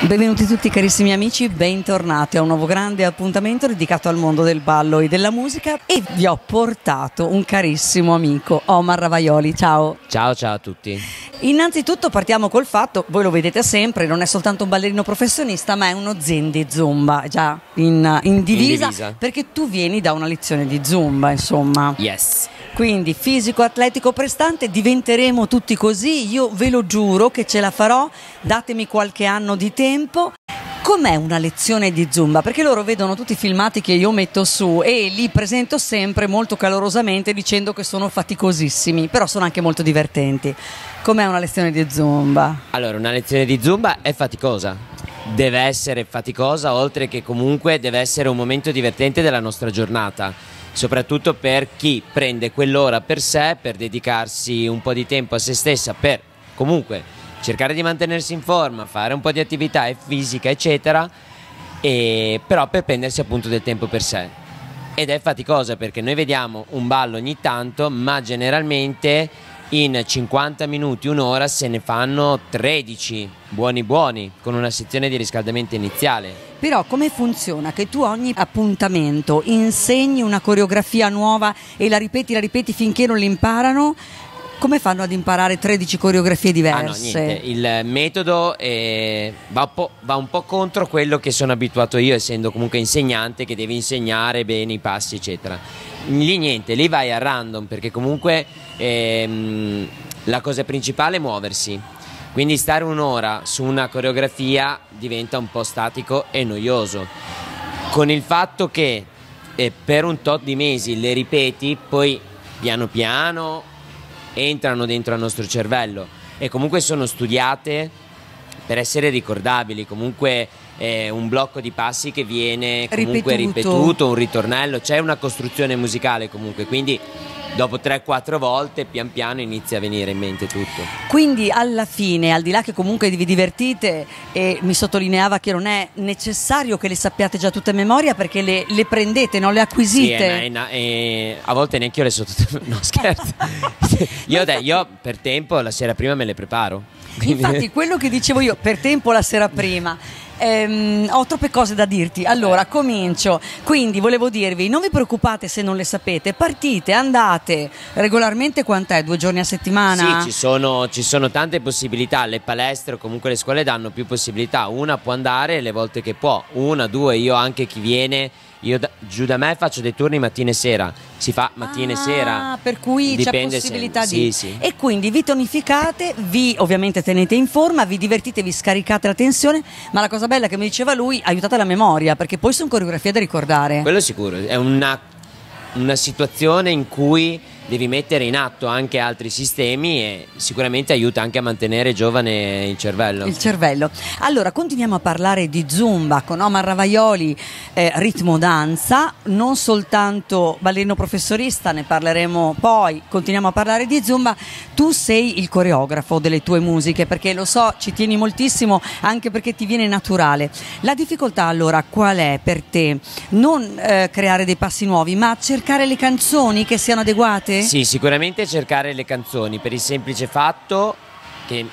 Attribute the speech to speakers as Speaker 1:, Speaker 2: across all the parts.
Speaker 1: Benvenuti tutti carissimi amici, bentornati a un nuovo grande appuntamento dedicato al mondo del ballo e della musica e vi ho portato un carissimo amico, Omar Ravaioli, ciao.
Speaker 2: Ciao ciao a tutti.
Speaker 1: Innanzitutto partiamo col fatto, voi lo vedete sempre, non è soltanto un ballerino professionista ma è uno zen di Zumba, già in, in, divisa,
Speaker 2: In divisa.
Speaker 1: perché tu vieni da una lezione di Zumba, insomma.
Speaker 2: Yes.
Speaker 1: Quindi fisico, atletico, prestante, diventeremo tutti così, io ve lo giuro che ce la farò, datemi qualche anno di tempo. Com'è una lezione di Zumba? Perché loro vedono tutti i filmati che io metto su e li presento sempre molto calorosamente dicendo che sono faticosissimi, però sono anche molto divertenti. Com'è una lezione di Zumba?
Speaker 2: Allora, una lezione di Zumba è faticosa. Deve essere faticosa, oltre che comunque deve essere un momento divertente della nostra giornata. Soprattutto per chi prende quell'ora per sé, per dedicarsi un po' di tempo a se stessa, per comunque cercare di mantenersi in forma, fare un po' di attività fisica, eccetera, e però per prendersi appunto del tempo per sé. Ed è faticosa perché noi vediamo un ballo ogni tanto, ma generalmente in 50 minuti, un'ora se ne fanno 13 buoni buoni con una sezione di riscaldamento iniziale.
Speaker 1: Però come funziona? Che tu ogni appuntamento insegni una coreografia nuova e la ripeti, la ripeti finché non l'imparano? Come fanno ad imparare 13 coreografie
Speaker 2: Ah no,
Speaker 1: diverse?
Speaker 2: il metodo eh, va, un po', va un po' contro quello che sono abituato io, essendo comunque insegnante, che devi insegnare bene i passi, eccetera. Lì niente, lì vai a random, perché comunque ehm, la cosa principale è muoversi. Quindi stare un'ora su una coreografia diventa un po' statico e noioso. Con il fatto che eh, per un tot di mesi le ripeti, poi piano piano entrano dentro al nostro cervello e comunque sono studiate per essere ricordabili, comunque è un blocco di passi che viene comunque
Speaker 1: Ripetuto.
Speaker 2: ripetuto, un ritornello, c'è una costruzione musicale comunque, quindi dopo 3-4 volte pian piano inizia a venire in mente tutto.
Speaker 1: Quindi alla fine, al di là che comunque vi divertite e mi sottolineava che non è necessario che le sappiate già tutte a memoria perché le, le prendete, non le
Speaker 2: Sì,
Speaker 1: acquisite.
Speaker 2: è- è- è- a volte neanche io le sotto... No, scherzo. io, dai, io per tempo la sera prima me le preparo.
Speaker 1: Infatti, quello che dicevo io per tempo la sera prima. Ehm, ho troppe cose da dirti. Allora, comincio. Quindi volevo dirvi: non vi preoccupate se non le sapete, partite, andate regolarmente quant'è? Due giorni a settimana?
Speaker 2: Sì, ci sono, ci sono tante possibilità, le palestre o comunque le scuole danno più possibilità, una può andare le volte che può, una, due, io anche chi viene, io da- giù da me faccio dei turni mattina e sera, si fa mattina e
Speaker 1: Ah,
Speaker 2: sera.
Speaker 1: per cui c'è
Speaker 2: Dipende se-
Speaker 1: possibilità
Speaker 2: sì,
Speaker 1: di.
Speaker 2: sì.
Speaker 1: E quindi vi tonificate, vi ovviamente tenete in forma, vi divertite, vi scaricate la tensione, ma la cosa bella che mi diceva lui, aiutate la memoria, perché poi sono coreografie da ricordare.
Speaker 2: Quello sicuro, è una, una situazione in cui devi mettere in atto anche altri sistemi e sicuramente aiuta anche a mantenere giovane il cervello.
Speaker 1: Il cervello. Allora, continuiamo a parlare di Zumba con Omar Ravaioli, eh, ritmo danza, non soltanto ballerino professorista, ne parleremo poi, continuiamo a parlare di Zumba. Tu sei il coreografo delle tue musiche, perché lo so, ci tieni moltissimo, anche perché ti viene naturale. La difficoltà allora qual è per te? Non eh, creare dei passi nuovi, ma cercare le canzoni che siano adeguate?
Speaker 2: Sì, sicuramente cercare le canzoni per il semplice fatto che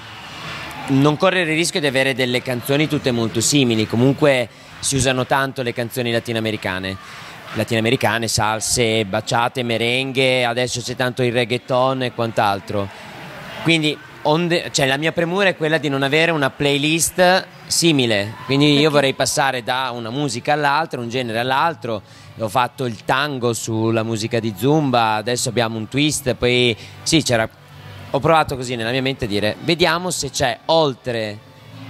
Speaker 2: non correre il rischio di avere delle canzoni tutte molto simili, comunque si usano tanto le canzoni latinoamericane. Latinoamericane, salse, baciate, merengue, adesso c'è tanto il reggaeton e quant'altro. Quindi onde- cioè, la mia premura è quella di non avere una playlist simile, quindi io
Speaker 1: Perché?
Speaker 2: vorrei passare da una musica all'altra, un genere all'altro. Ho fatto il tango sulla musica di Zumba, adesso abbiamo un twist, poi sì, c'era ho provato così nella mia mente a dire vediamo se c'è oltre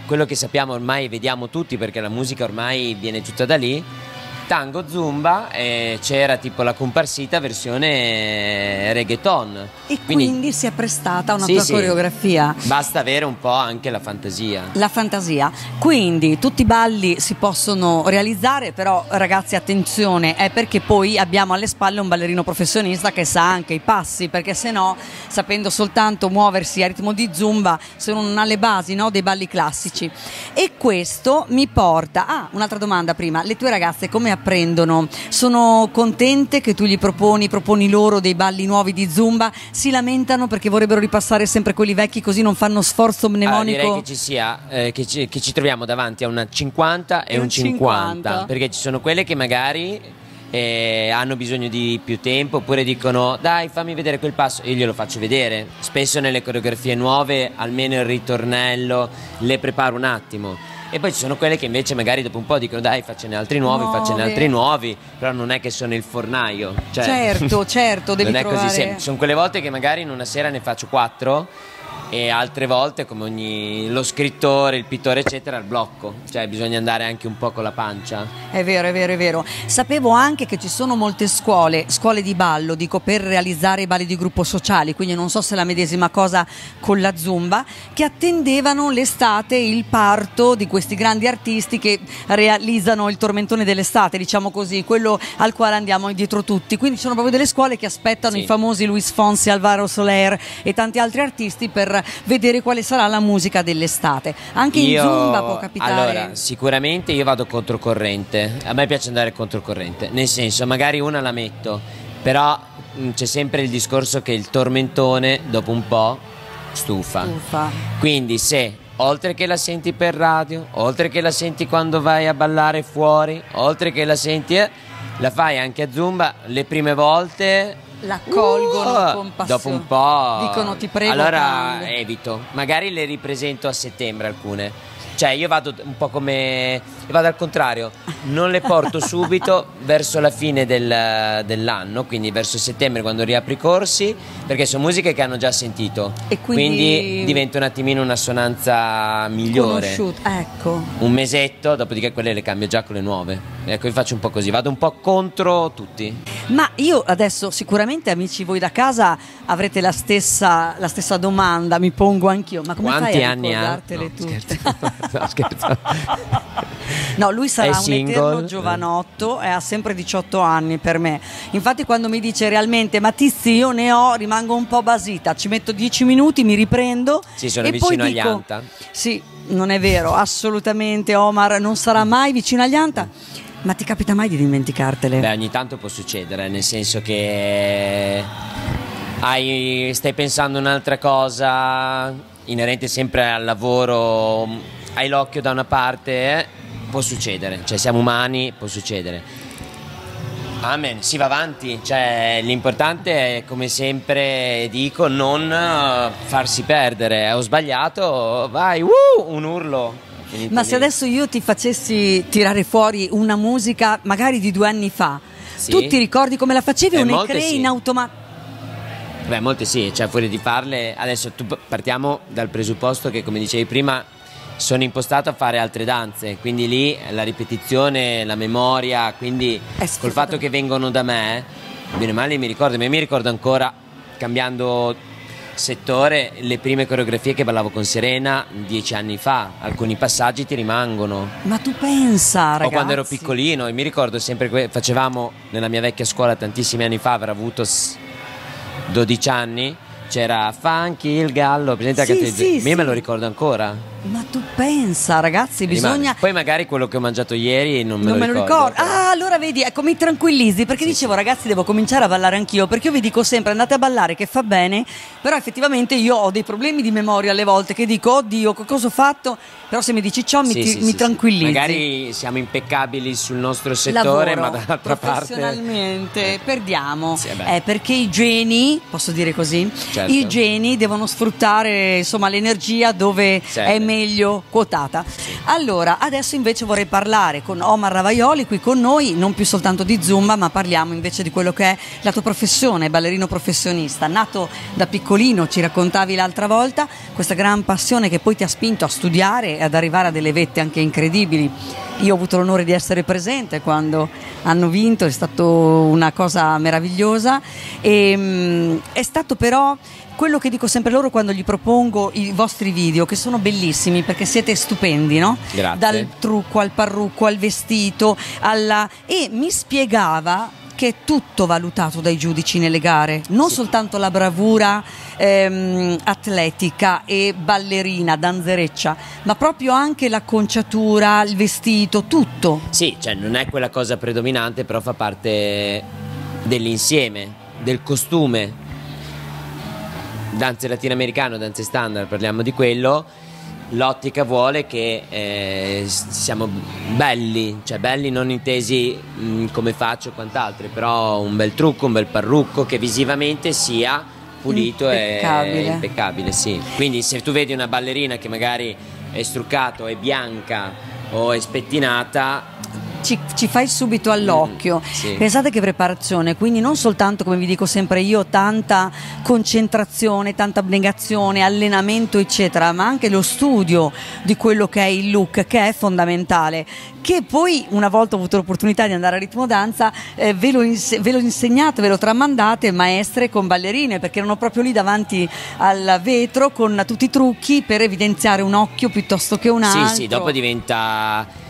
Speaker 2: quello che sappiamo ormai vediamo tutti perché la musica ormai viene tutta da lì tango zumba e c'era tipo la comparsita versione reggaeton
Speaker 1: E quindi, si è prestata una
Speaker 2: Sì,
Speaker 1: tua
Speaker 2: sì.
Speaker 1: coreografia.
Speaker 2: basta avere un po' anche la fantasia
Speaker 1: La fantasia. Quindi tutti i balli si possono realizzare, però ragazzi attenzione, è perché poi abbiamo alle spalle un ballerino professionista che sa anche i passi, perché se no, sapendo soltanto muoversi a ritmo di zumba, se non ha le basi no, dei balli classici. E questo mi porta a un'altra domanda prima, le tue ragazze come apprendono? Sono contente che tu gli proponi, proponi loro dei balli nuovi di Zumba? Si lamentano perché vorrebbero ripassare sempre quelli vecchi così non fanno sforzo mnemonico?
Speaker 2: Allora, direi che ci sia, eh, che, ci, che, ci, troviamo davanti a una 50 e, e un 50, 50, perché ci sono quelle che magari eh, hanno bisogno di più tempo oppure dicono dai fammi vedere quel passo io glielo faccio vedere spesso nelle coreografie nuove almeno il ritornello le preparo un attimo e poi ci sono quelle che invece magari dopo un po' dicono dai faccene altri nuovi, nuovi. faccene altri nuovi, però non è che sono il fornaio. Cioè,
Speaker 1: certo, certo, devi
Speaker 2: non
Speaker 1: trovare...
Speaker 2: è così semplice. Sono quelle volte che magari in una sera ne faccio quattro e altre volte come ogni lo scrittore, il pittore eccetera, il blocco, cioè bisogna andare anche un po' con la pancia.
Speaker 1: È vero, è vero, è vero. Sapevo anche che ci sono molte scuole, scuole di ballo, dico per realizzare i balli di gruppo sociali, quindi non so se è la medesima cosa con la zumba, che attendevano l'estate il parto di questi grandi artisti che realizzano il tormentone dell'estate, diciamo così, quello al quale andiamo dietro tutti. Quindi ci sono proprio delle scuole che aspettano sì. i famosi Luis Fonsi, Alvaro Soler e tanti altri artisti per vedere quale sarà la musica dell'estate. Anche io, in Zumba può capitare.
Speaker 2: Allora, sicuramente io vado controcorrente. A me piace andare controcorrente, nel senso, magari una la metto, però mm, c'è sempre il discorso che il tormentone dopo un po' stufa.
Speaker 1: stufa.
Speaker 2: Quindi se oltre che la senti per radio, oltre che la senti quando vai a ballare fuori, oltre che la senti, eh, la fai anche a Zumba le prime volte
Speaker 1: l'accolgono uh, con passione.
Speaker 2: Dopo un po'.
Speaker 1: Dicono ti prego.
Speaker 2: Allora
Speaker 1: cambia.
Speaker 2: evito. Magari le ripresento a settembre alcune. Cioè io vado un po' come... vado al contrario, non le porto subito verso la fine del, dell'anno, quindi verso settembre quando riapri i corsi, perché sono musiche che hanno già sentito.
Speaker 1: E quindi...
Speaker 2: quindi diventa un attimino una sonanza migliore.
Speaker 1: Conosciuta, ecco.
Speaker 2: Un mesetto, dopodiché quelle le cambio già con le nuove. Ecco, vi faccio un po' così, vado un po' contro tutti.
Speaker 1: Ma io adesso sicuramente amici voi da casa avrete la stessa, la stessa domanda, mi pongo anch'io, ma come
Speaker 2: Quanti
Speaker 1: fai a
Speaker 2: anni ha?
Speaker 1: No, tutte?
Speaker 2: Scherzo. no, scherzo.
Speaker 1: no, lui sarà un eterno giovanotto e ha sempre 18 anni per me. Infatti quando mi dice realmente ma tizi io ne ho, rimango un po' basita, ci metto 10 minuti, mi riprendo
Speaker 2: Sì, sono
Speaker 1: e
Speaker 2: vicino
Speaker 1: poi
Speaker 2: agli
Speaker 1: dico,
Speaker 2: Anta.
Speaker 1: Sì, non è vero, assolutamente Omar non sarà mai vicino agli Anta. Ma ti capita mai di dimenticartele?
Speaker 2: Beh, ogni tanto può succedere, nel senso che hai, stai pensando un'altra cosa inerente sempre al lavoro, hai l'occhio da una parte, eh? può succedere, cioè siamo umani, può succedere. Amen, si va avanti, cioè, l'importante è come sempre dico non eh, farsi perdere, ho sbagliato, vai, uh, un urlo,
Speaker 1: ma se adesso io ti facessi tirare fuori una musica magari di due anni fa, sì. tu ti ricordi come la facevi eh, o ne crei sì. in automatico?
Speaker 2: Beh, molte sì, cioè fuori di farle, adesso partiamo dal presupposto che come dicevi prima sono impostato a fare altre danze, quindi lì la ripetizione, la memoria, quindi col fatto che vengono da me, bene o male mi ricordo, ma mi ricordo ancora cambiando settore le prime coreografie che ballavo con Serena dieci anni fa, alcuni passaggi ti rimangono.
Speaker 1: Ma tu pensa, ragazzi.
Speaker 2: O quando ero piccolino, e mi ricordo sempre che facevamo nella mia vecchia scuola tantissimi anni fa, avrò avuto 12 anni, c'era Funky il gallo, presente
Speaker 1: sì, sì, sì.
Speaker 2: me lo ricordo ancora.
Speaker 1: Ma tu pensa, ragazzi, bisogna.
Speaker 2: Poi magari quello che ho mangiato ieri non me
Speaker 1: non
Speaker 2: lo
Speaker 1: me
Speaker 2: ricordo.
Speaker 1: ricordo. Ah, allora vedi, ecco, mi tranquillizzi perché sì, dicevo, sì. ragazzi, devo cominciare a ballare anch'io. Perché io vi dico sempre andate a ballare che fa bene, però effettivamente io ho dei problemi di memoria alle volte che dico, oddio, cosa ho fatto? Però se mi dici ciò mi,
Speaker 2: sì,
Speaker 1: mi tranquillizzi.
Speaker 2: Magari siamo impeccabili sul nostro settore,
Speaker 1: Lavoro,
Speaker 2: ma dall'altra parte.
Speaker 1: Professionalmente perdiamo. Eh, perché i geni, posso dire così, certo. i geni devono sfruttare insomma l'energia dove certo. è meglio quotare puntata. Allora, adesso invece vorrei parlare con Omar Ravaioli qui con noi, non più soltanto di Zumba, ma parliamo invece di quello che è la tua professione, ballerino professionista. Nato da piccolino, ci raccontavi l'altra volta, questa gran passione che poi ti ha spinto a studiare e ad arrivare a delle vette anche incredibili. Io ho avuto l'onore di essere presente quando hanno vinto, è stata una cosa meravigliosa. E, ehm, è stato però quello che dico sempre loro quando gli propongo i vostri video, che sono bellissimi perché siete stupendi, no?
Speaker 2: Grazie.
Speaker 1: Dal trucco al parrucco al vestito, alla... e mi spiegava che è tutto valutato dai giudici nelle gare, non sì. soltanto la bravura ehm, atletica e ballerina, danzereccia, ma proprio anche la conciatura, il vestito, tutto.
Speaker 2: Sì, cioè non è quella cosa predominante, però fa parte dell'insieme, del costume. Danze latinoamericano, danze standard, parliamo di quello l'ottica vuole che eh, siamo belli, cioè belli non intesi mh, mm, come faccio o quant'altro, però un bel trucco, un bel parrucco che visivamente sia pulito impeccabile. e impeccabile, sì. Quindi se tu vedi una ballerina che magari è struccata, è bianca o è spettinata,
Speaker 1: ci, ci fai subito all'occhio. Mm, sì. Pensate che preparazione, quindi non soltanto, come vi dico sempre io, tanta concentrazione, tanta abnegazione, allenamento, eccetera, ma anche lo studio di quello che è il look, che è fondamentale. Che poi, una volta ho avuto l'opportunità di andare a ritmo danza, eh, ve, lo ve lo insegnate, ve lo tramandate, maestre con ballerine, perché erano proprio lì davanti al vetro con tutti i trucchi per evidenziare un occhio piuttosto che un altro.
Speaker 2: Sì, sì, dopo diventa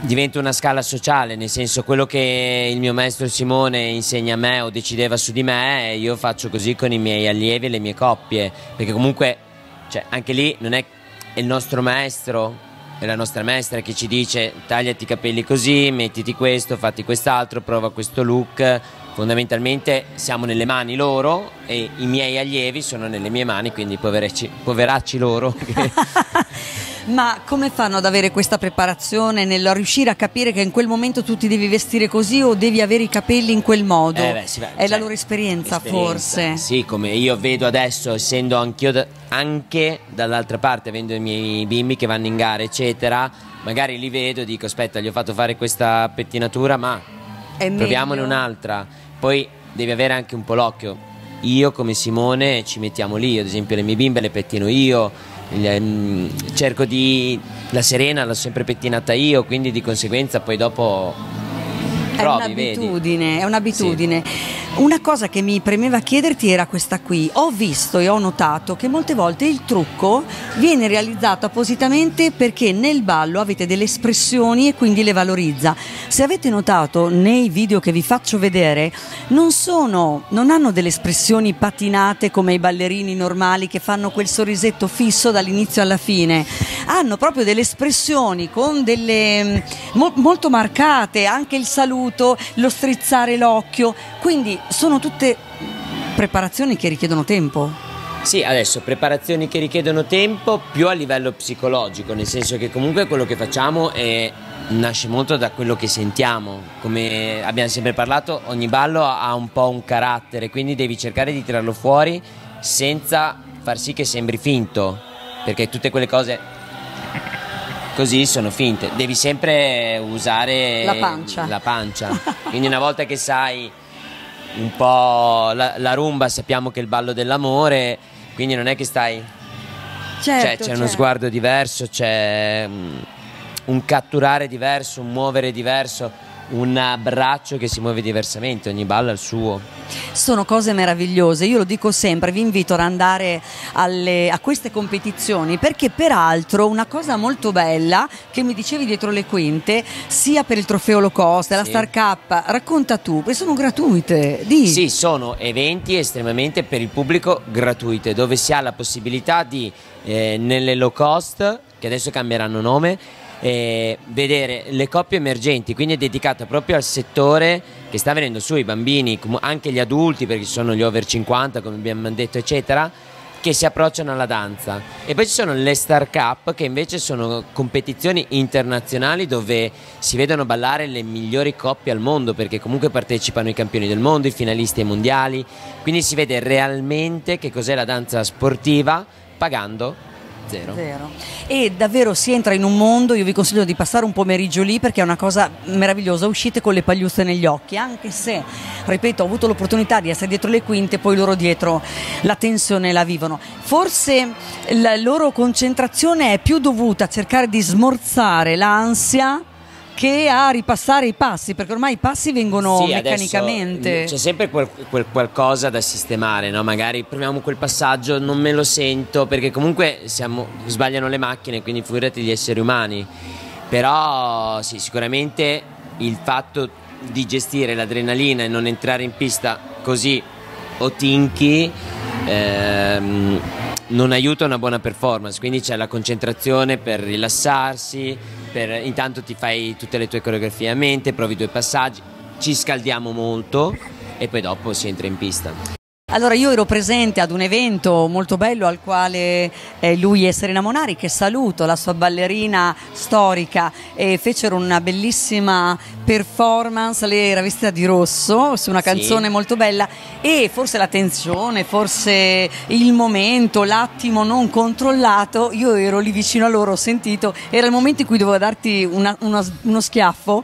Speaker 2: diventa una scala sociale, nel senso quello che il mio maestro Simone insegna a me o decideva su di me, io faccio così con i miei allievi e le mie coppie, perché comunque cioè, anche lì non è il nostro maestro è la nostra maestra che ci dice tagliati i capelli così, mettiti questo, fatti quest'altro, prova questo look. Fondamentalmente siamo nelle mani loro e i miei allievi sono nelle mie mani, quindi poveracci, poveracci loro.
Speaker 1: Ma come fanno ad avere questa preparazione nel riuscire a capire che in quel momento tu ti devi vestire così o devi avere i capelli in quel modo? Eh beh, sì, beh, È cioè, la loro esperienza, esperienza, forse.
Speaker 2: Sì, come io vedo adesso, essendo anch'io da, anche dall'altra parte, avendo i miei bimbi che vanno in gara, eccetera, magari li vedo e dico aspetta, gli ho fatto fare questa pettinatura, ma È proviamone meglio. un'altra. Poi devi avere anche un po' l'occhio. Io come Simone ci mettiamo lì, ad esempio le mie bimbe le pettino io cerco di la Serena l'ho sempre pettinata io quindi di conseguenza poi dopo provi,
Speaker 1: è un'abitudine,
Speaker 2: vedi?
Speaker 1: è un'abitudine. Sì. Una cosa che mi premeva chiederti era questa qui. Ho visto e ho notato che molte volte il trucco viene realizzato appositamente perché nel ballo avete delle espressioni e quindi le valorizza. Se avete notato nei video che vi faccio vedere, non sono, non hanno delle espressioni patinate come i ballerini normali che fanno quel sorrisetto fisso dall'inizio alla fine. Hanno proprio delle espressioni con delle mm, mo, molto marcate, anche il saluto, lo strizzare l'occhio. Quindi sono tutte preparazioni che richiedono tempo.
Speaker 2: Sì, adesso preparazioni che richiedono tempo più a livello psicologico, nel senso che comunque quello che facciamo è, nasce molto da quello che sentiamo. Come abbiamo sempre parlato, ogni ballo ha un po' un carattere, quindi devi cercare di tirarlo fuori senza far sì che sembri finto, perché tutte quelle cose così sono finte. Devi sempre usare
Speaker 1: la pancia.
Speaker 2: La pancia. quindi una volta che sai un po' la, la, rumba sappiamo che è il ballo dell'amore, quindi non è che stai...
Speaker 1: Certo, cioè,
Speaker 2: c'è certo. uno sguardo diverso, c'è um, un catturare diverso, un muovere diverso un abbraccio che si muove diversamente, ogni ballo ha il suo.
Speaker 1: Sono cose meravigliose, io lo dico sempre, vi invito ad andare alle, a queste competizioni perché peraltro una cosa molto bella che mi dicevi dietro le quinte, sia per il trofeo low cost, la sì. Star Cup, racconta tu, perché sono gratuite. Di.
Speaker 2: Sì, sono eventi estremamente per il pubblico gratuite dove si ha la possibilità di, eh, nelle low cost, che adesso cambieranno nome, eh, vedere le coppie emergenti, quindi è dedicata proprio al settore che sta venendo su, i bambini, anche gli adulti, perché ci sono gli over 50, come abbiamo detto, eccetera, che si approcciano alla danza. E poi ci sono le Star Cup, che invece sono competizioni internazionali dove si vedono ballare le migliori coppie al mondo, perché comunque partecipano i campioni del mondo, i finalisti ai mondiali, quindi si vede realmente che cos'è la danza sportiva pagando Zero.
Speaker 1: Zero. E davvero si entra in un mondo, io vi consiglio di passare un pomeriggio lì perché è una cosa meravigliosa, uscite con le pagliuzze negli occhi, anche se, ripeto, ho avuto l'opportunità di essere dietro le quinte, poi loro dietro la tensione la vivono. Forse la loro concentrazione è più dovuta a cercare di smorzare l'ansia che a ripassare i passi, perché ormai i passi vengono sì, meccanicamente.
Speaker 2: C'è sempre quel, quel, qualcosa da sistemare, no? magari proviamo quel passaggio, non me lo sento, perché comunque siamo, sbagliano le macchine, quindi figurati gli esseri umani. Però sì, sicuramente il fatto di gestire l'adrenalina e non entrare in pista così o tinchi ehm, non aiuta una buona performance, quindi c'è la concentrazione per rilassarsi, per, intanto ti fai tutte le tue coreografie a mente, provi due passaggi, ci scaldiamo molto e poi dopo si entra in pista.
Speaker 1: Allora io ero presente ad un evento molto bello al quale eh, lui e Serena Monari, che saluto, la sua ballerina storica, e fecero una bellissima performance, lei era vestita di rosso su una canzone sì. molto bella e forse la tensione, forse il momento, l'attimo non controllato, io ero lì vicino a loro, ho sentito, era il momento in cui dovevo darti una, uno, uno schiaffo.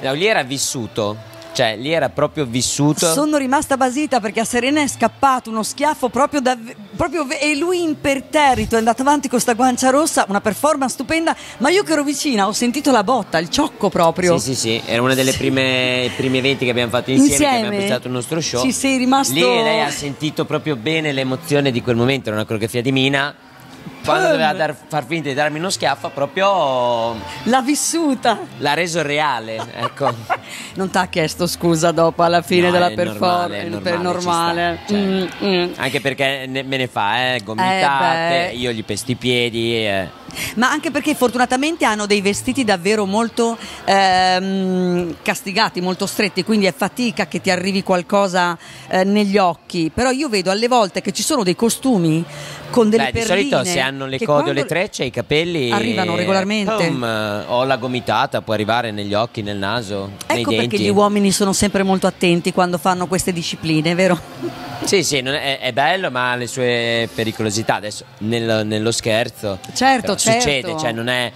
Speaker 2: No, lì era vissuto cioè, lì era proprio vissuto.
Speaker 1: Sono rimasta basita perché a Serena è scappato uno schiaffo proprio, da, proprio e lui imperterrito è andato avanti con questa guancia rossa, una performance stupenda. Ma io che ero vicina ho sentito la botta, il ciocco proprio.
Speaker 2: Sì, sì, sì. Era uno dei sì. primi eventi che abbiamo fatto insieme, insieme. che abbiamo pensato il nostro show.
Speaker 1: Sì, sei rimasto.
Speaker 2: Lì lei ha sentito proprio bene l'emozione di quel momento. Era una coreografia di Mina quando doveva dar, far finta di darmi uno schiaffo, proprio.
Speaker 1: L'ha vissuta.
Speaker 2: L'ha reso reale, ecco.
Speaker 1: non ti ha chiesto scusa dopo alla fine
Speaker 2: no,
Speaker 1: della
Speaker 2: performance? Normale, normale. normale. Cioè, mm, mm. Anche perché ne, me ne fa, eh, gomitate, eh io gli pesto i piedi. Eh.
Speaker 1: Ma anche perché fortunatamente hanno dei vestiti davvero molto ehm, castigati, molto stretti, quindi è fatica che ti arrivi qualcosa eh, negli occhi. Però io vedo alle volte che ci sono dei costumi con delle Beh,
Speaker 2: perline. Di solito se hanno le code o le trecce, i capelli
Speaker 1: arrivano regolarmente.
Speaker 2: Boom, o la gomitata può arrivare negli occhi, nel naso,
Speaker 1: ecco
Speaker 2: nei
Speaker 1: denti. perché gli uomini sono sempre molto attenti quando fanno queste discipline, vero?
Speaker 2: Sì, sì, è, è, bello, ma ha le sue pericolosità. Adesso nel, nello scherzo
Speaker 1: certo, certo.
Speaker 2: Succede, cioè non è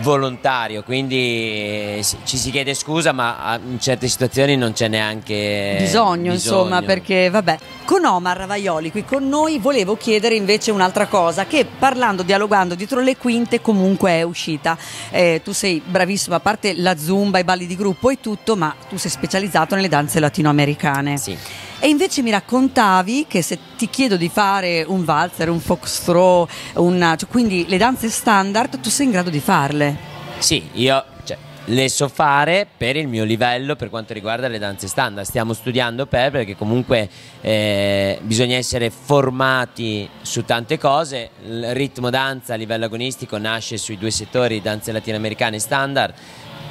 Speaker 2: volontario, quindi eh, ci si chiede scusa, ma in certe situazioni non c'è neanche
Speaker 1: bisogno, bisogno. insomma, perché vabbè. Con Omar Ravaioli qui con noi volevo chiedere invece un'altra cosa, che parlando, dialogando dietro le quinte comunque è uscita. Eh, tu sei bravissimo, a parte la zumba, i balli di gruppo e tutto, ma tu sei specializzato nelle danze latinoamericane.
Speaker 2: Sì.
Speaker 1: E invece mi raccontavi che se ti chiedo di fare un valzer, un foxtrot, una, cioè, quindi le danze standard, tu sei in grado di farle.
Speaker 2: Sì, io cioè, le so fare per il mio livello per quanto riguarda le danze standard. Stiamo studiando per perché comunque eh, bisogna essere formati su tante cose. Il ritmo danza a livello agonistico nasce sui due settori danze latinoamericane standard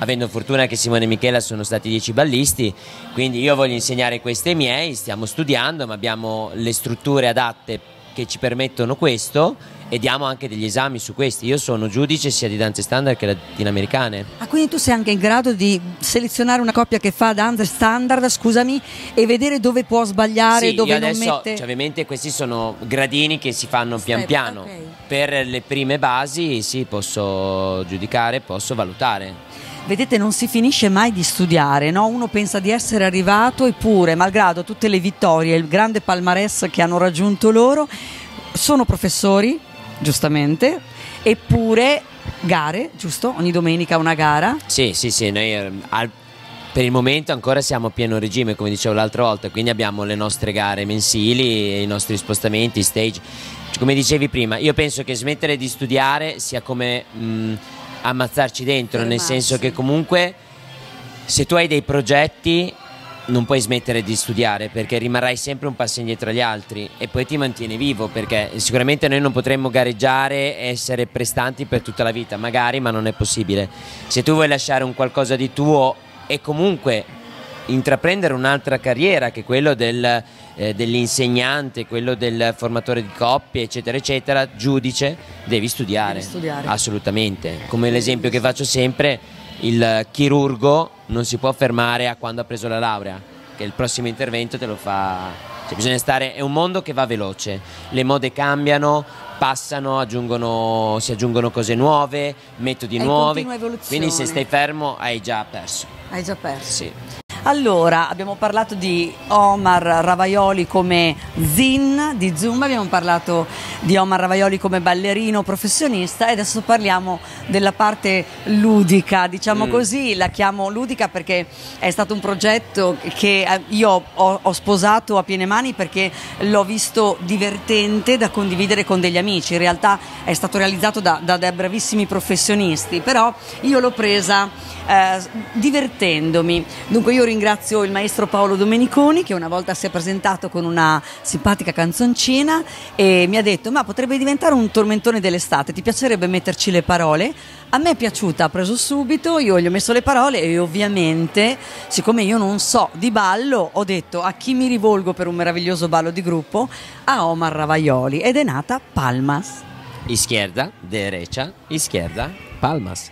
Speaker 2: avendo fortuna che Simone e Michela sono stati dieci ballisti, quindi io voglio insegnare questi ai miei, stiamo studiando, ma abbiamo le strutture adatte che ci permettono questo e diamo anche degli esami su questi. Io sono giudice sia di danze standard che latinoamericane.
Speaker 1: Ah, quindi tu sei anche in grado di selezionare una coppia che fa danze standard, scusami, e vedere dove può sbagliare,
Speaker 2: sì,
Speaker 1: dove
Speaker 2: non adesso,
Speaker 1: mette...
Speaker 2: Cioè, ovviamente questi sono gradini che si fanno pian piano. Okay. Per le prime basi sì, posso giudicare, posso valutare.
Speaker 1: Vedete, non si finisce mai di studiare, no? uno pensa di essere arrivato eppure, malgrado tutte le vittorie, il grande palmarès che hanno raggiunto loro, sono professori, giustamente, eppure gare, giusto? Ogni domenica una gara?
Speaker 2: Sì, sì, sì, noi eh, al, per il momento ancora siamo a pieno regime, come dicevo l'altra volta, quindi abbiamo le nostre gare mensili, i nostri spostamenti, stage. Come dicevi prima, io penso che smettere di studiare sia come... Mh, ammazzarci dentro, nel senso che comunque se tu hai dei progetti non puoi smettere di studiare perché rimarrai sempre un passo indietro agli altri e poi ti mantieni vivo perché sicuramente noi non potremmo gareggiare e essere prestanti per tutta la vita, magari, ma non è possibile. Se tu vuoi lasciare un qualcosa di tuo e comunque intraprendere un'altra carriera che è quello del, eh, dell'insegnante, quello del formatore di coppie, eccetera, eccetera, giudice, devi studiare.
Speaker 1: Devi studiare.
Speaker 2: Assolutamente. Come l'esempio che faccio sempre, il chirurgo non si può fermare a quando ha preso la laurea, che il prossimo intervento te lo fa. Cioè, bisogna stare, è un mondo che va veloce, le mode cambiano, passano, aggiungono, si aggiungono cose nuove, metodi
Speaker 1: è
Speaker 2: nuovi. Quindi se stai fermo hai già perso.
Speaker 1: Hai già perso.
Speaker 2: Sì.
Speaker 1: Allora, abbiamo parlato di Omar Ravaioli come Zin di Zumba, abbiamo parlato di Omar Ravaioli come ballerino professionista e adesso parliamo della parte ludica, diciamo mm. così, la chiamo ludica perché è stato un progetto che eh, io ho, ho sposato a piene mani perché l'ho visto divertente da condividere con degli amici, in realtà è stato realizzato da, da, da bravissimi professionisti, però io l'ho presa eh, divertendomi. Dunque io ringrazio il maestro Paolo Domeniconi che una volta si è presentato con una simpatica canzoncina e mi ha detto ma potrebbe diventare un tormentone dell'estate, ti piacerebbe metterci le parole? A me è piaciuta, ha preso subito, io gli ho messo le parole e ovviamente, siccome io non so di ballo, ho detto a chi mi rivolgo per un meraviglioso ballo di gruppo? A Omar Ravaioli ed è nata Palmas.
Speaker 2: Izquierda, derecha, izquierda, Palmas.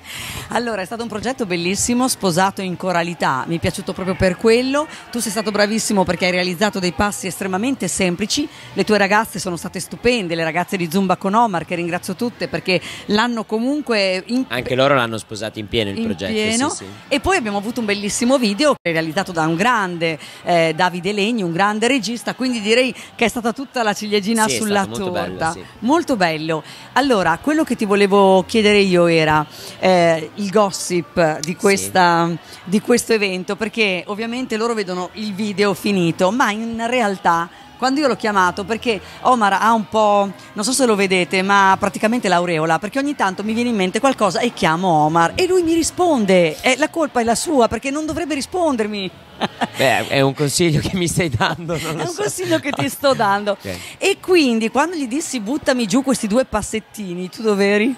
Speaker 1: Allora, è stato un progetto bellissimo, sposato in coralità, mi è piaciuto proprio per quello. Tu sei stato bravissimo perché hai realizzato dei passi estremamente semplici. Le tue ragazze sono state stupende, le ragazze di Zumba con Omar, che ringrazio tutte perché l'hanno comunque.
Speaker 2: In... Anche loro l'hanno sposato in pieno il in progetto. Pieno. Sì, sì.
Speaker 1: E poi abbiamo avuto un bellissimo video realizzato da un grande eh, Davide Legni, un grande regista. Quindi direi che è stata tutta la ciliegina sì, sulla torta. Molto bello, molto bello. Allora, quello che ti volevo chiedere io era eh, il gossip di, questa, sì. di questo evento, perché ovviamente loro vedono il video finito, ma in realtà quando io l'ho chiamato perché Omar ha un po', non so se lo vedete, ma praticamente l'aureola, perché ogni tanto mi viene in mente qualcosa e chiamo Omar e lui mi risponde, e la colpa è la sua perché non dovrebbe rispondermi.
Speaker 2: Beh, è un consiglio che mi stai dando. è
Speaker 1: un
Speaker 2: so.
Speaker 1: consiglio che ti sto dando. Okay. E quindi quando gli dissi buttami giù questi due passettini, tu dov'eri?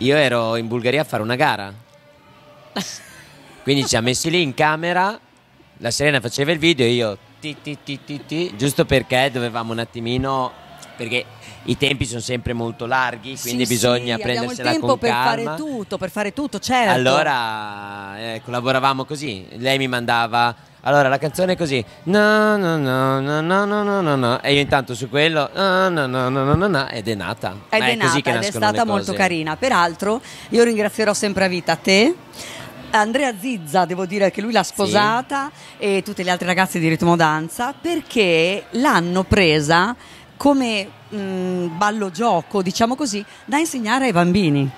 Speaker 2: Io ero in Bulgaria a fare una gara. Quindi ci ha messi lì in camera, la Serena faceva il video e io ti, ti, ti, ti, ti, giusto perché dovevamo un attimino perché i tempi sono sempre molto larghi, quindi sì, bisogna
Speaker 1: sì,
Speaker 2: prendersela
Speaker 1: con
Speaker 2: calma.
Speaker 1: per fare tutto, per fare tutto, certo.
Speaker 2: Allora eh, collaboravamo così. Lei mi mandava allora, la canzone è così. No, no, no, no, no, no, no, no. E io intanto su quello. No, no, no, no, no, no, Ed è nata.
Speaker 1: Ed è, nata, ed è stata molto carina. Peraltro, io ringrazierò sempre a vita te. Andrea Zizza, devo dire che lui l'ha sposata sì. e tutte le altre ragazze di Ritmo Danza perché l'hanno presa come mh, ballo gioco, diciamo così, da insegnare ai bambini.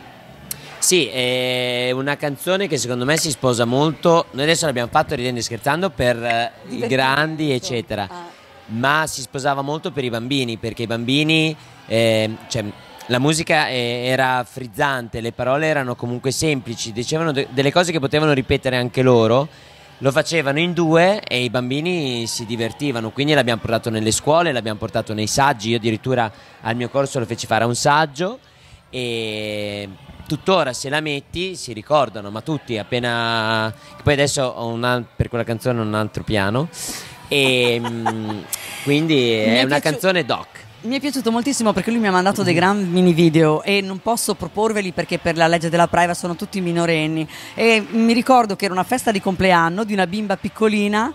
Speaker 2: Sì, è una canzone che secondo me si sposa molto. Noi adesso l'abbiamo fatto ridendo e scherzando per eh, i grandi, eccetera. Ah. Ma si sposava molto per i bambini, perché i bambini, eh, cioè, la musica era frizzante, le parole erano comunque semplici, dicevano de- delle cose che potevano ripetere anche loro. Lo facevano in due e i bambini si divertivano, quindi l'abbiamo portato nelle scuole, l'abbiamo portato nei saggi. Io addirittura al mio corso lo feci fare a un saggio e tuttora se la metti si ricordano, ma tutti appena... Poi adesso ho un, per quella canzone un altro piano e ehm, quindi è una canzone doc.
Speaker 1: Mi è piaciuto moltissimo perché lui mi ha mandato dei gran mini video e non posso proporveli perché per la legge della privacy sono tutti minorenni. E mi ricordo che era una festa di compleanno di una bimba piccolina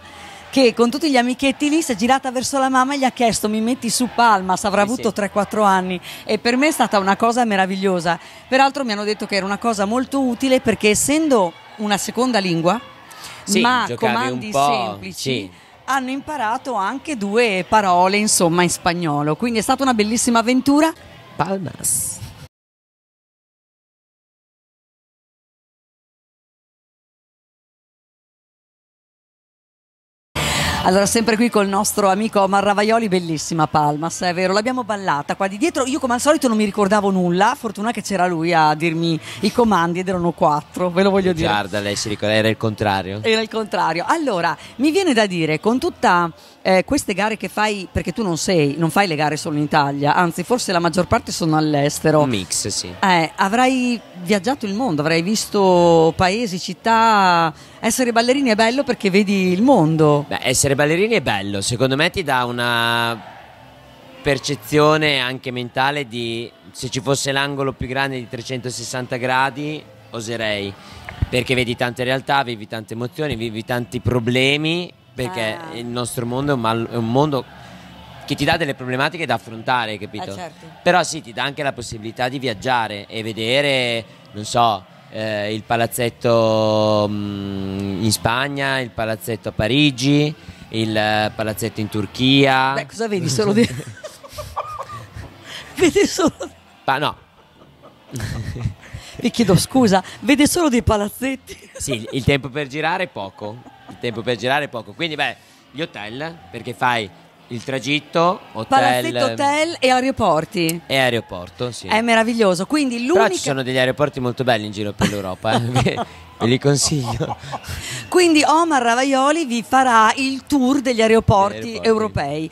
Speaker 1: che con tutti gli amichetti lì si è girata verso la mamma e gli ha chiesto mi metti su Palmas, avrà sì, avuto sì. 3-4 anni e per me è stata una cosa meravigliosa. Peraltro mi hanno detto che era una cosa molto utile perché essendo una seconda lingua, sì, ma comandi semplici, hanno imparato anche due parole insomma in spagnolo, quindi è stata una bellissima avventura.
Speaker 2: Palmas.
Speaker 1: Allora, sempre qui col nostro amico Omar Ravaioli, bellissima Palmas, è vero, l'abbiamo ballata qua di dietro. Io, come al solito, non mi ricordavo nulla. Fortuna che c'era lui a dirmi i comandi ed erano quattro, ve lo voglio dire.
Speaker 2: Guarda, lei si ricorda, era il contrario.
Speaker 1: Era il contrario. Allora, mi viene da dire, con tutta eh, queste gare che fai, perché tu non sei, non fai le gare solo in Italia, anzi, forse la maggior parte sono all'estero.
Speaker 2: Un mix, sì.
Speaker 1: Eh, avrai viaggiato il mondo, avrai visto paesi, città. Essere ballerini è bello perché vedi il mondo.
Speaker 2: Beh, essere ballerini è bello, secondo me ti dà una percezione anche mentale di se ci fosse l'angolo più grande di 360 gradi, oserei. Perché vedi tante realtà, vivi tante emozioni, vivi tanti problemi, perché ah. il nostro mondo è un, mal- è un mondo che ti dà delle problematiche da affrontare, capito?
Speaker 1: Eh certo.
Speaker 2: Però sì, ti dà anche la possibilità di viaggiare e vedere, non so, eh, il palazzetto mh, in Spagna, il palazzetto a Parigi, il eh, palazzetto in Turchia.
Speaker 1: Beh, cosa vedi solo di... vede solo...
Speaker 2: Ma no.
Speaker 1: Vi chiedo scusa, vede solo dei palazzetti.
Speaker 2: sì, il tempo per girare è poco. Il tempo per girare è poco. Quindi, beh, gli hotel, perché fai il tragitto, hotel,
Speaker 1: Palazzetto, hotel e aeroporti.
Speaker 2: e aeroporto, sì.
Speaker 1: È meraviglioso. Quindi
Speaker 2: Però
Speaker 1: l'unica...
Speaker 2: ci sono degli aeroporti molto belli in giro per l'Europa, eh, ve li consiglio.
Speaker 1: Quindi Omar Ravaioli vi farà il tour degli aeroporti,
Speaker 2: aeroporti.
Speaker 1: europei.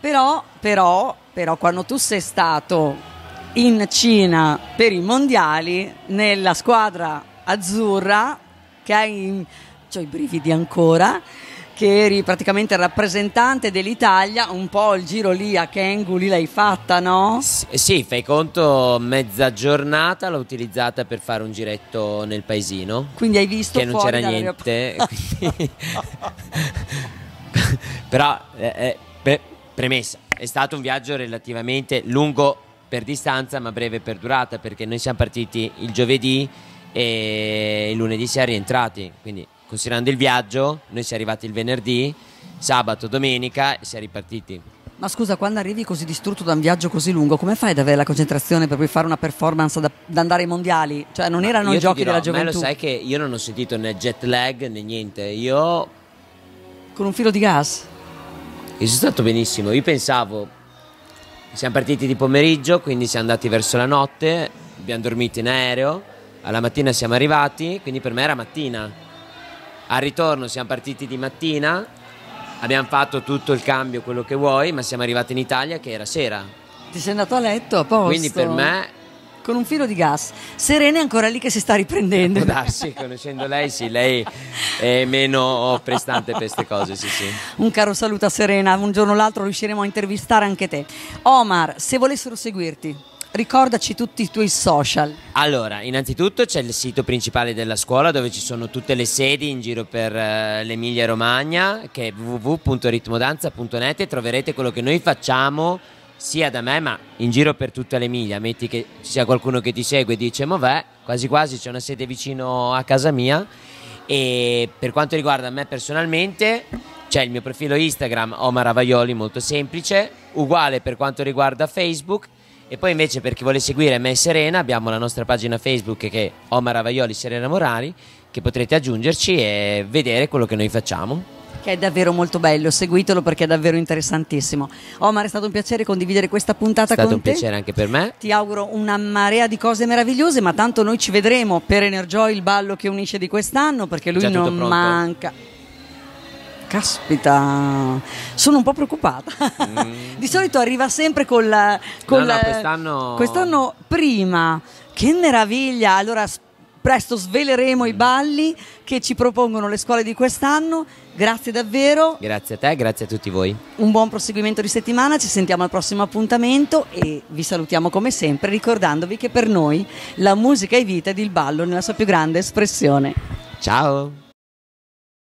Speaker 1: Però, però, però, quando tu sei stato in Cina per i mondiali, nella squadra azzurra, che hai ho i brividi ancora, che eri praticamente il rappresentante dell'Italia, un po' il giro lì a Kengu, lì l'hai fatta, no?
Speaker 2: S- sì, fai conto, mezza giornata l'ho utilizzata per fare un giretto nel paesino.
Speaker 1: Quindi hai visto
Speaker 2: che non c'era niente. quindi- Però, eh, eh, pre- premessa, è stato un viaggio relativamente lungo per distanza, ma breve per durata, perché noi siamo partiti il giovedì e il lunedì siamo rientrati. Quindi, considerando il viaggio, noi siamo arrivati il venerdì, sabato, domenica e siamo ripartiti.
Speaker 1: Ma scusa, quando arrivi così distrutto da un viaggio così lungo, come fai ad avere la concentrazione per poi fare una performance da, da andare ai mondiali? Cioè, non erano i giochi
Speaker 2: dirò,
Speaker 1: della gioventù.
Speaker 2: lo sai che io non ho sentito né jet lag né niente. Io
Speaker 1: Con un filo di gas?
Speaker 2: Io sono stato benissimo, io pensavo, siamo partiti di pomeriggio, quindi siamo andati verso la notte, abbiamo dormito in aereo, alla mattina siamo arrivati, quindi per me era mattina. Al ritorno siamo partiti di mattina, abbiamo fatto tutto il cambio, quello che vuoi, ma siamo arrivati in Italia che era sera.
Speaker 1: Ti sei andato a letto a posto?
Speaker 2: Quindi per me
Speaker 1: Con un filo di gas. Serena è ancora lì che si sta riprendendo.
Speaker 2: può darsi, conoscendo lei, sì, lei è meno prestante per queste cose, sì, sì.
Speaker 1: Un caro saluto a Serena, un giorno o l'altro riusciremo a intervistare anche te. Omar, se volessero seguirti, ricordaci tutti i tuoi social.
Speaker 2: Allora, innanzitutto c'è il sito principale della scuola dove ci sono tutte le sedi in giro per eh, l'Emilia Romagna che è www.ritmodanza.net e troverete quello che noi facciamo sia da me ma in giro per tutta l'Emilia. Metti che ci sia qualcuno che ti segue e dice ma beh, quasi quasi c'è una sede vicino a casa mia e per quanto riguarda me personalmente c'è il mio profilo Instagram Omar Avaioli molto semplice, uguale per quanto riguarda Facebook e poi invece per chi vuole seguire me e Serena abbiamo la nostra pagina Facebook che è Omar Avaioli Serena Morari che potrete aggiungerci e vedere quello che noi facciamo.
Speaker 1: Che è davvero molto bello, seguitelo perché è davvero interessantissimo. Omar, è stato un piacere condividere questa puntata
Speaker 2: È stato
Speaker 1: con
Speaker 2: un
Speaker 1: te.
Speaker 2: piacere anche per me.
Speaker 1: Ti auguro una marea di cose meravigliose, ma tanto noi ci vedremo per Enerjoy, il ballo che unisce di quest'anno, perché lui non manca. Caspita, sono un po' preoccupata. Di solito arriva sempre col. col
Speaker 2: Mm. No, no, quest'anno-
Speaker 1: quest'anno prima. Che meraviglia! Allora presto sveleremo
Speaker 2: Mm.
Speaker 1: i balli che ci propongono le scuole di quest'anno. Grazie davvero,
Speaker 2: Grazie a te, grazie a tutti voi.
Speaker 1: un buon proseguimento di settimana, ci sentiamo al prossimo appuntamento e vi salutiamo come sempre ricordandovi che per noi la musica è vita ed il ballo nella sua più grande espressione.
Speaker 2: Ciao!